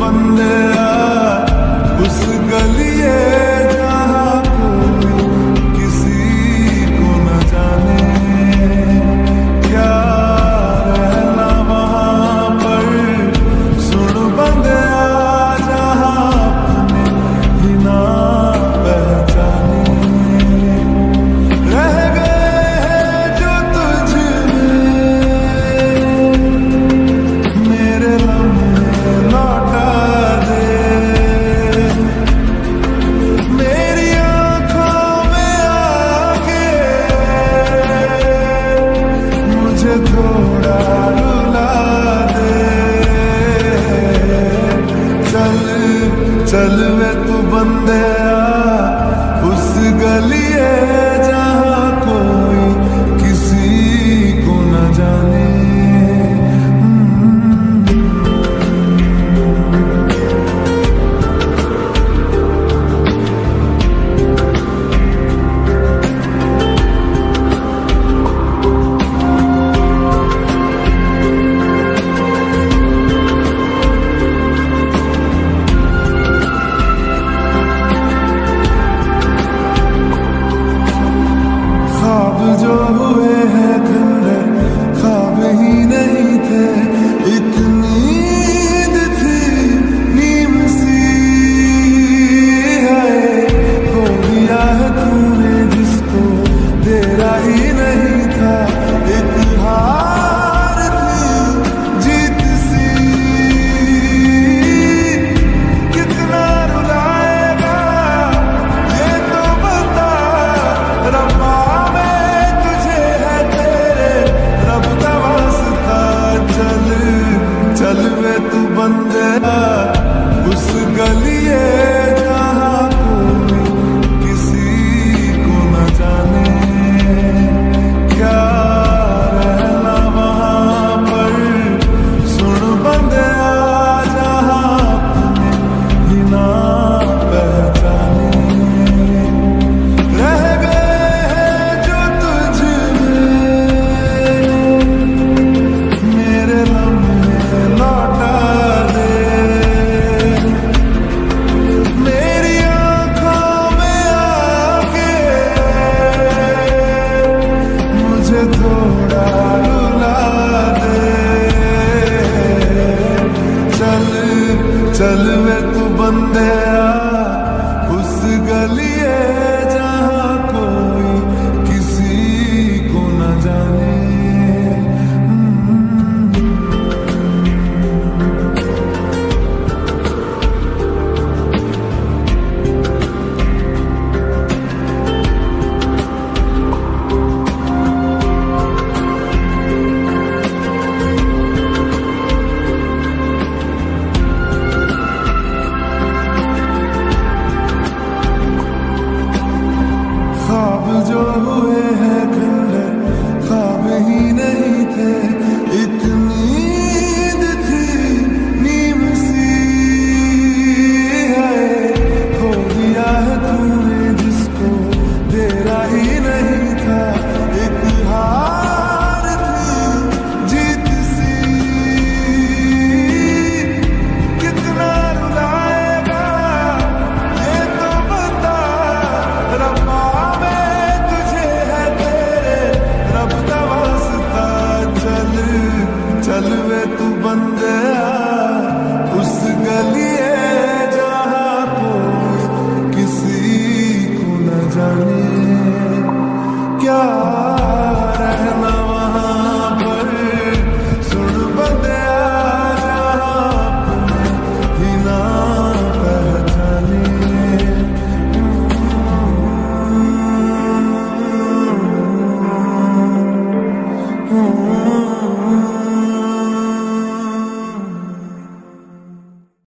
बंदे उस गलिए मुझे थोड़ा दे। चल चल वे तू बंदे उस गलिए